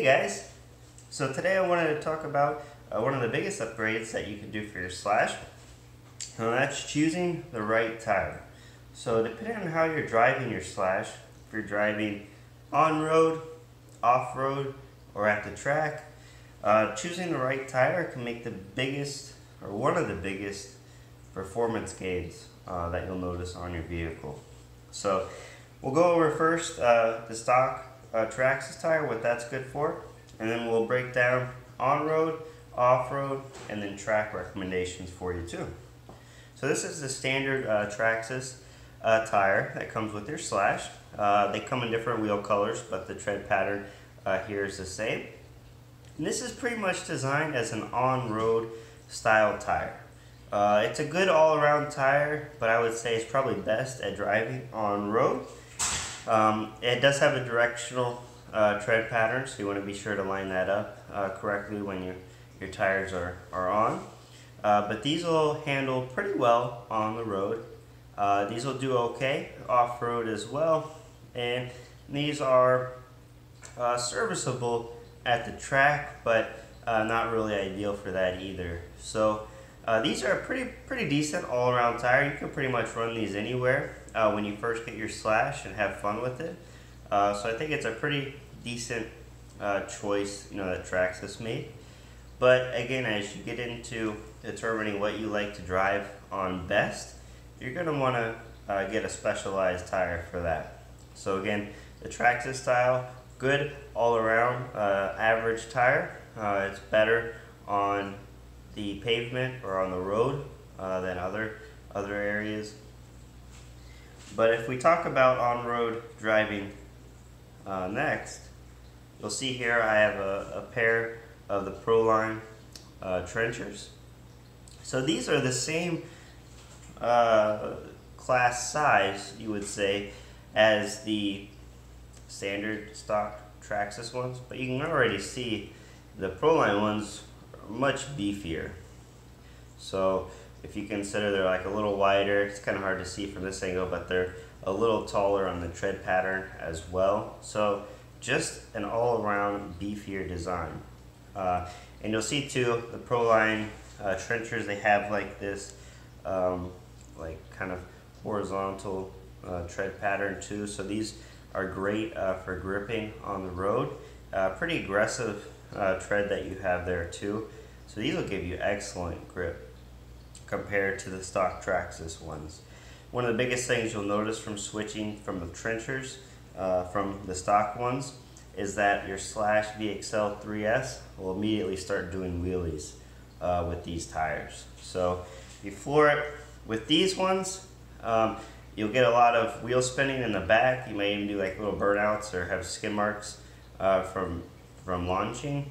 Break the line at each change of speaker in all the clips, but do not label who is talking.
Hey guys, so today I wanted to talk about uh, one of the biggest upgrades that you can do for your Slash, and that's choosing the right tire. So depending on how you're driving your Slash, if you're driving on-road, off-road, or at the track, uh, choosing the right tire can make the biggest, or one of the biggest, performance gains uh, that you'll notice on your vehicle. So we'll go over first uh, the stock uh, Traxxas tire, what that's good for, and then we'll break down on-road, off-road, and then track recommendations for you too. So this is the standard uh, Traxxas uh, tire that comes with your Slash. Uh, they come in different wheel colors, but the tread pattern uh, here is the same. And this is pretty much designed as an on-road style tire. Uh, it's a good all-around tire, but I would say it's probably best at driving on road. Um, it does have a directional uh, tread pattern, so you want to be sure to line that up uh, correctly when your, your tires are, are on. Uh, but these will handle pretty well on the road. Uh, these will do okay off-road as well. And these are uh, serviceable at the track, but uh, not really ideal for that either. So these are pretty pretty decent all-around tire. You can pretty much run these anywhere uh, when you first get your slash and have fun with it. Uh, so I think it's a pretty decent uh, choice, you know, that Traxxas made. But again, as you get into determining what you like to drive on best, you're going to want to uh, get a specialized tire for that. So again, the Traxxas style, good all around uh, average tire. it's better on the pavement or on the road uh, than other other areas. But if we talk about on-road driving uh, next, you'll see here I have a, a pair of the Proline uh, trenchers. So these are the same uh, class size, you would say, as the standard stock Traxxas ones, but you can already see the Proline ones are much beefier. So if you consider they're like a little wider, it's kind of hard to see from this angle, but they're a little taller on the tread pattern as well. So just an all-around beefier design. Uh, and you'll see too, the Proline uh, trenchers, they have like this um, like kind of horizontal uh, tread pattern too. So these are great uh, for gripping on the road. Uh, pretty aggressive uh, tread that you have there too. So these will give you excellent grip compared to the stock Traxxas ones. One of the biggest things you'll notice from switching from the trenchers uh, from the stock ones is that your Slash VXL 3S will immediately start doing wheelies uh, with these tires. So you floor it with these ones, um, you'll get a lot of wheel spinning in the back. You may even do like little burnouts or have skin marks uh, from, from launching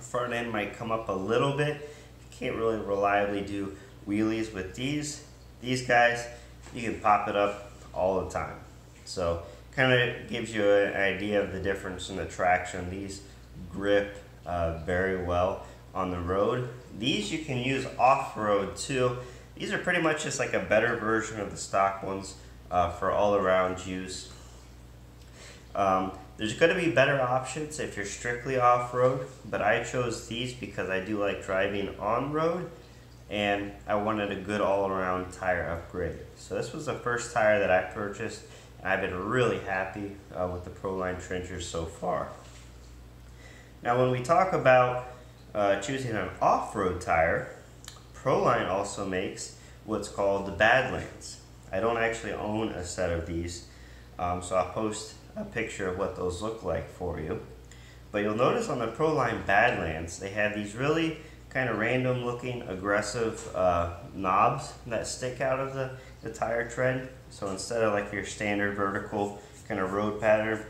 front end might come up a little bit. You can't really reliably do wheelies with these. These guys, you can pop it up all the time. So kind of gives you an idea of the difference in the traction. These grip uh, very well on the road. These you can use off-road too. These are pretty much just like a better version of the stock ones uh, for all-around use. Um, there's going to be better options if you're strictly off-road, but I chose these because I do like driving on-road and I wanted a good all-around tire upgrade. So this was the first tire that I purchased and I've been really happy uh, with the Proline trenchers so far. Now when we talk about uh, choosing an off-road tire, Proline also makes what's called the Badlands. I don't actually own a set of these, um, so I'll post a picture of what those look like for you. But you'll notice on the Proline Badlands, they have these really kind of random looking aggressive uh, knobs that stick out of the, the tire tread. So instead of like your standard vertical kind of road pattern,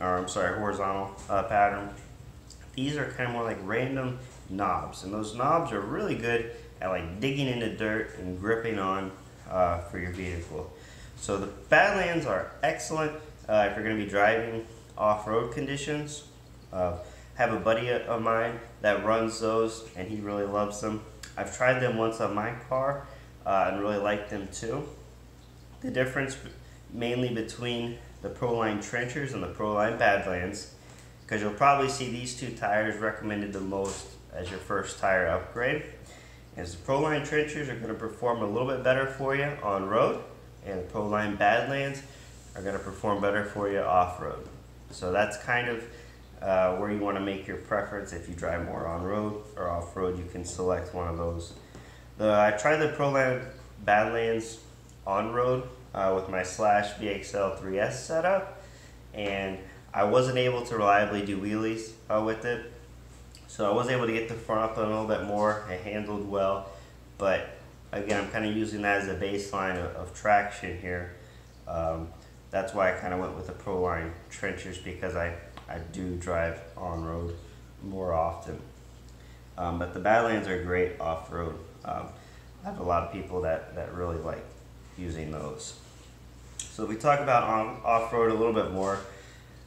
or I'm sorry, horizontal uh, pattern, these are kind of more like random knobs. And those knobs are really good at like digging into dirt and gripping on uh, for your vehicle. So the Badlands are excellent uh, if you're going to be driving off-road conditions. Have a buddy of mine that runs those and he really loves them. I've tried them once on my car uh, and really like them too. The difference mainly between the Proline Trenchers and the Proline Badlands because you'll probably see these two tires recommended the most as your first tire upgrade. As the Proline trenchers are going to perform a little bit better for you on road, and the Proline Badlands are going to perform better for you off road. So that's kind of uh, where you want to make your preference. If you drive more on road or off road, you can select one of those. The I tried the Proline Badlands on road uh, with my Slash VXL 3S setup, and I wasn't able to reliably do wheelies uh, with it. So I was able to get the front up a little bit more. It handled well, but again, I'm kind of using that as a baseline of, of traction here. Um, that's why I kind of went with the Proline trenchers because I, I do drive on road more often. Um, but the Badlands are great off road. Um, I have a lot of people that, that really like using those. So we talk about on off road a little bit more.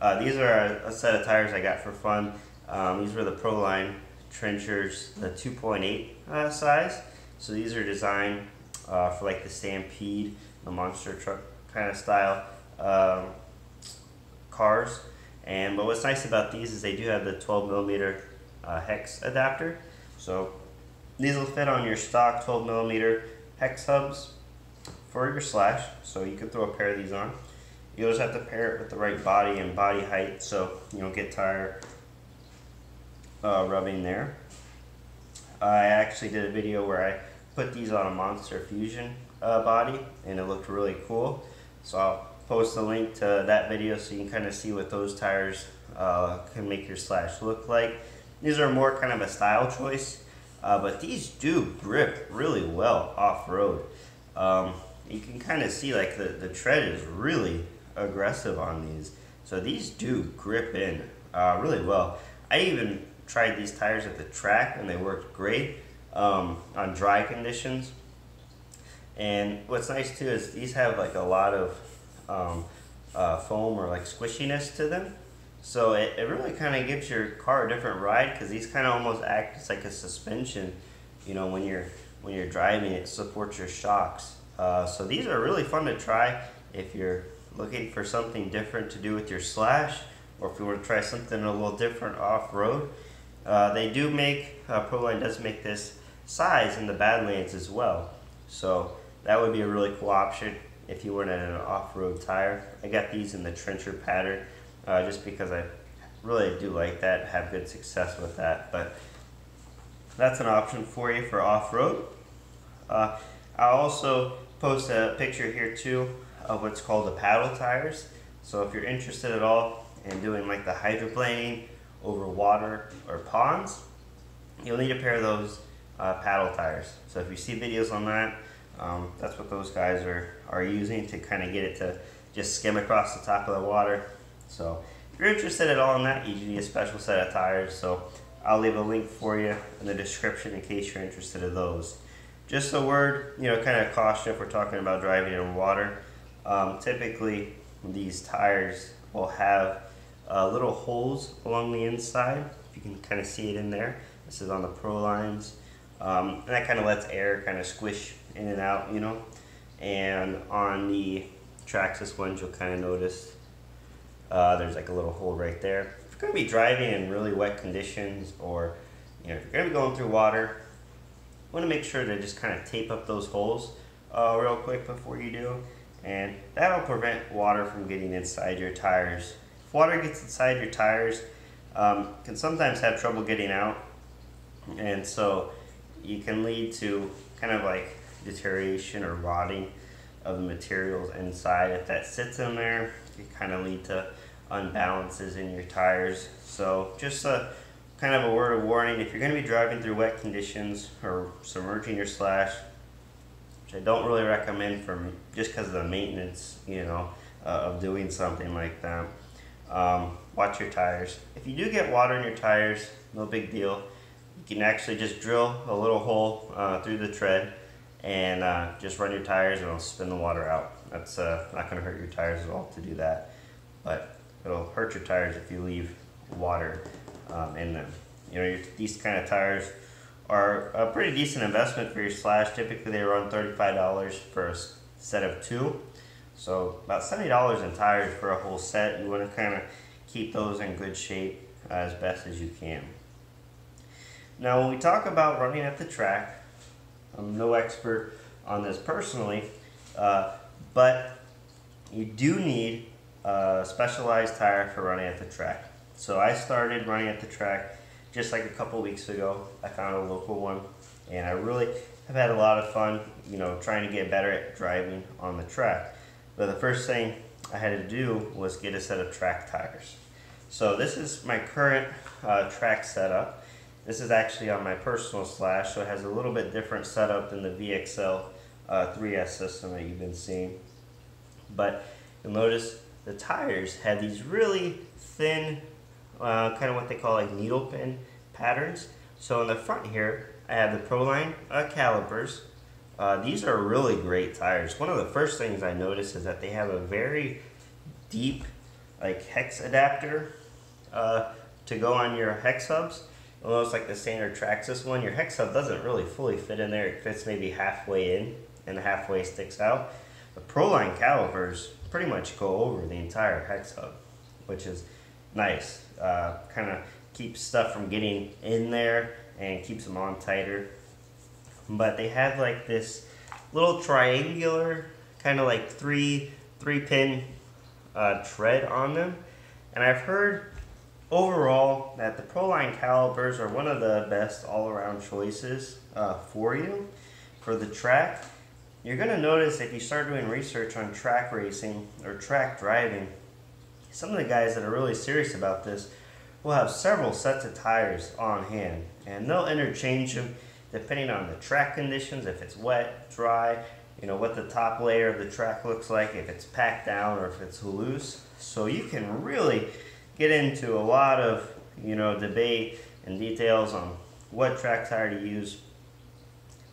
Uh, these are a, a, set of tires I got for fun. Um, these were the Proline trenchers, the 2.8 uh, size. So these are designed uh, for like the Stampede, the monster truck kind of style um, cars. And but what's nice about these is they do have the 12 millimeter uh, hex adapter. So these will fit on your stock 12 millimeter hex hubs for your slash. So you can throw a pair of these on. You'll just have to pair it with the right body and body height so you don't get tire uh, rubbing there. I actually did a video where I put these on a Monster Fusion uh, body and it looked really cool. So I'll post a link to that video so you can kind of see what those tires uh, can make your slash look like. These are more kind of a style choice, uh, but these do grip really well off-road. Um, you can kind of see like the, the tread is really aggressive on these. So these do grip in uh, really well. I even tried these tires at the track and they worked great um, on dry conditions. And what's nice too is these have like a lot of um, uh, foam or like squishiness to them. So it, it really kind of gives your car a different ride because these kind of almost act as like a suspension. You know, when you're when you're driving, it supports your shocks. Uh, so these are really fun to try if you're looking for something different to do with your slash or if you want to try something a little different off-road. Uh, they do make, uh, Proline does make this size in the Badlands as well. So that would be a really cool option if you wanted an off-road tire. I got these in the trencher pattern uh, just because I really do like that, have good success with that. But that's an option for you for off-road. Uh, I also post a picture here too of what's called the paddle tires. So if you're interested at all in doing like the hydroplaning over water or ponds, you'll need a pair of those uh, paddle tires. So if you see videos on that, um, that's what those guys are, are using to kind of get it to just skim across the top of the water. So if you're interested at all in that, you need a special set of tires. So I'll leave a link for you in the description in case you're interested in those. Just a word, you know, kind of caution if we're talking about driving in water. Um, typically, these tires will have uh, little holes along the inside. If you can kind of see it in there. This is on the Prolines. Um, and that kind of lets air kind of squish in and out, you know. And on the Traxxas ones, you'll kind of notice uh, there's like a little hole right there. If you're going to be driving in really wet conditions or you know, if you're going to be going through water, you want to make sure to just kind of tape up those holes uh, real quick before you do. And that'll prevent water from getting inside your tires. If water gets inside your tires, um, can sometimes have trouble getting out. And so you can lead to kind of like deterioration or rotting of the materials inside. If that sits in there, it kind of lead to unbalances in your tires. So just a kind of a word of warning, if you're going to be driving through wet conditions or submerging your slash, which I don't really recommend for just because of the maintenance, you know, uh, of doing something like that. Um, watch your tires. If you do get water in your tires, no big deal. You can actually just drill a little hole uh, through the tread and uh, just run your tires and it'll spin the water out. That's uh, not going to hurt your tires at all to do that, but it'll hurt your tires if you leave water um, in them. You know, these kind of tires are a pretty decent investment for your slash. Typically, they run $35 for a set of two. So about $70 in tires for a whole set. You want to kind of keep those in good shape. uh, as best as you can. Now when we talk about running at the track, I'm no expert on this personally, uh, but you do need a specialized tire for running at the track. So I started running at the track just like a couple weeks ago. I found a local one and I really have had a lot of fun, you know, trying to get better at driving on the track. But the first thing I had to do was get a set of track tires. So this is my current uh, track setup. This is actually on my personal slash, so it has a little bit different setup than the VXL uh, 3S system that you've been seeing. But you'll notice the tires have these really thin, uh, kind of what they call like needle pin patterns. So in the front here, I have the Proline uh, Calibers. Uh, these are really great tires. One of the first things I noticed is that they have a very deep like hex adapter uh, to go on your hex hubs. Almost like the standard Traxxas one, your hex hub doesn't really fully fit in there. It fits maybe halfway in and halfway sticks out. The Proline Calibers pretty much go over the entire hex hub, which is nice. Uh, kind of keeps stuff from getting in there and keeps them on tighter. But they have like this little triangular, kind of like three three pin uh, tread on them. And I've heard overall that the Proline Calibers are one of the best all-around choices uh, for you for the track. You're going to notice if you start doing research on track racing or track driving, some of the guys that are really serious about this will have several sets of tires on hand and they'll interchange them depending on the track conditions, if it's wet, dry, you know, what the top layer of the track looks like, if it's packed down or if it's loose. So you can really get into a lot of, you know, debate and details on what track tire to use.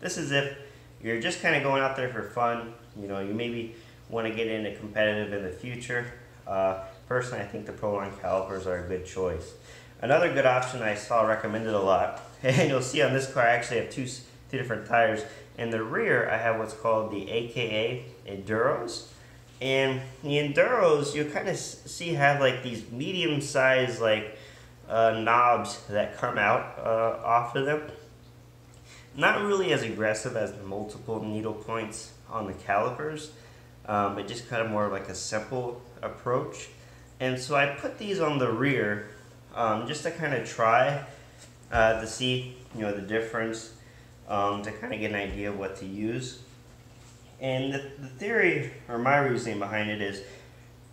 This is if you're just kind of going out there for fun, you know, you maybe want to get into competitive in the future. Uh, personally, I think the Proline Calibers are a good choice. Another good option I saw recommended a lot, and you'll see on this car I actually have two, two different tires. In the rear, I have what's called the AKA Enduros. And the Enduros, you kind of see have like these medium-sized like uh, knobs that come out uh, off of them. Not really as aggressive as the multiple needle points on the Calibers, um, but just kind of more like a simple approach. And so I put these on the rear um, just to kind of try uh, to see you know the difference, um, to kind of get an idea of what to use. And the, the theory, or my reasoning behind it is,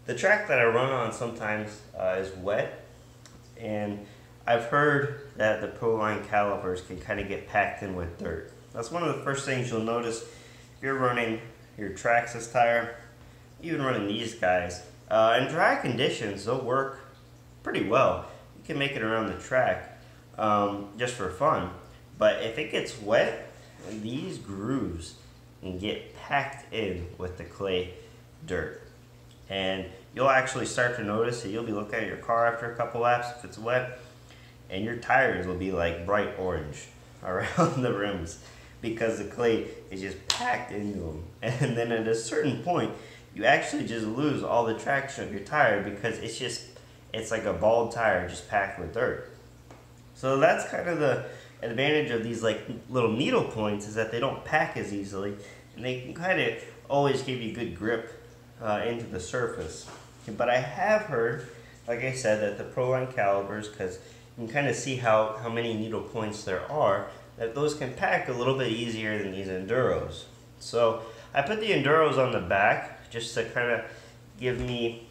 the track that I run on sometimes uh, is wet, and I've heard that the Proline Calibers can kind of get packed in with dirt. That's one of the first things you'll notice if you're running your Traxxas tire, even running these guys. Uh, in dry conditions, they'll work pretty well. You can make it around the track um, just for fun. But if it gets wet, these grooves can get packed in with the clay dirt. And you'll actually start to notice that you'll be looking at your car after a couple laps if it's wet, and your tires will be like bright orange around the rims because the clay is just packed into them. And then at a certain point, you actually just lose all the traction of your tire because it's just, it's like a bald tire just packed with dirt. So that's kind of the advantage of these like little needle points is that they don't pack as easily and they can kind of always give you good grip uh, into the surface. But I have heard, like I said, that the Proline Calibers, because you can kind of see how, how many needle points there are, that those can pack a little bit easier than these Enduros. So I put the Enduros on the back just to kind of give me,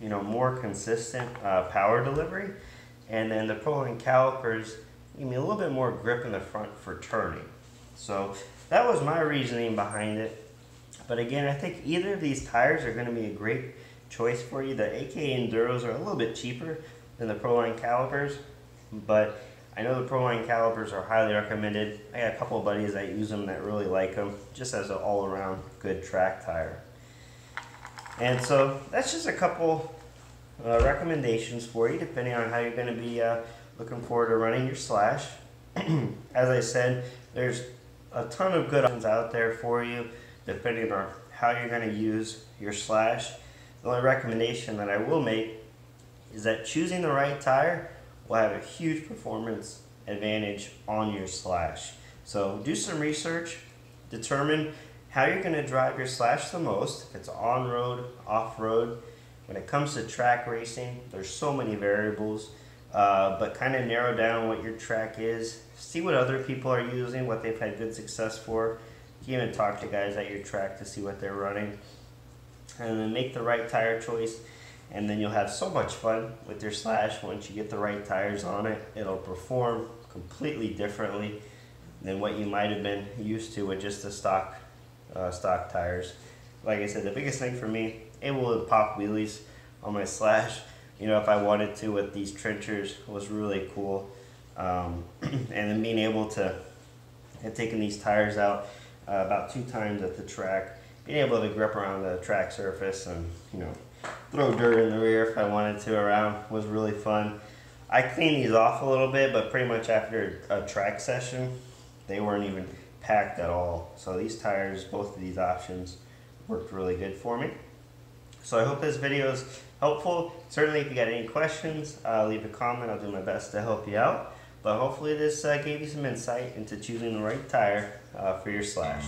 you know, more consistent uh, power delivery. And then the Proline Calibers give me a little bit more grip in the front for turning. So that was my reasoning behind it. But again, I think either of these tires are going to be a great choice for you. The AK Enduros are a little bit cheaper than the Proline Calibers, but I know the Proline Calibers are highly recommended. I got a couple of buddies that use them that really like them, just as an all-around good track tire. And so that's just a couple uh, recommendations for you depending on how you're going to be uh, looking forward to running your slash. As I said, there's a ton of good options out there for you depending on how you're going to use your slash. The only recommendation that I will make is that choosing the right tire will have a huge performance advantage on your slash. So do some research, determine how you're going to drive your slash the most, if it's on road, off road. When it comes to track racing, there's so many variables, uh, but kind of narrow down what your track is. See what other people are using, what they've had good success for. You even talk to guys at your track to see what they're running. And then make the right tire choice and then you'll have so much fun with your slash once you get the right tires on it. It'll perform completely differently than what you might have been used to with just the stock uh, stock tires. Like I said, the biggest thing for me, able to pop wheelies on my slash. You know, if I wanted to with these trenchers was really cool. Um, and then being able to have taken these tires out uh, about two times at the track, being able to grip around the track surface and you know throw dirt in the rear if I wanted to around was really fun. I cleaned these off a little bit, but pretty much after a track session, they weren't even packed at all. So these tires, both of these options, worked really good for me. So I hope this video is helpful. Certainly if you got any questions, uh, leave a comment. I'll do my best to help you out. But hopefully this uh, gave you some insight into choosing the right tire uh, for your slash.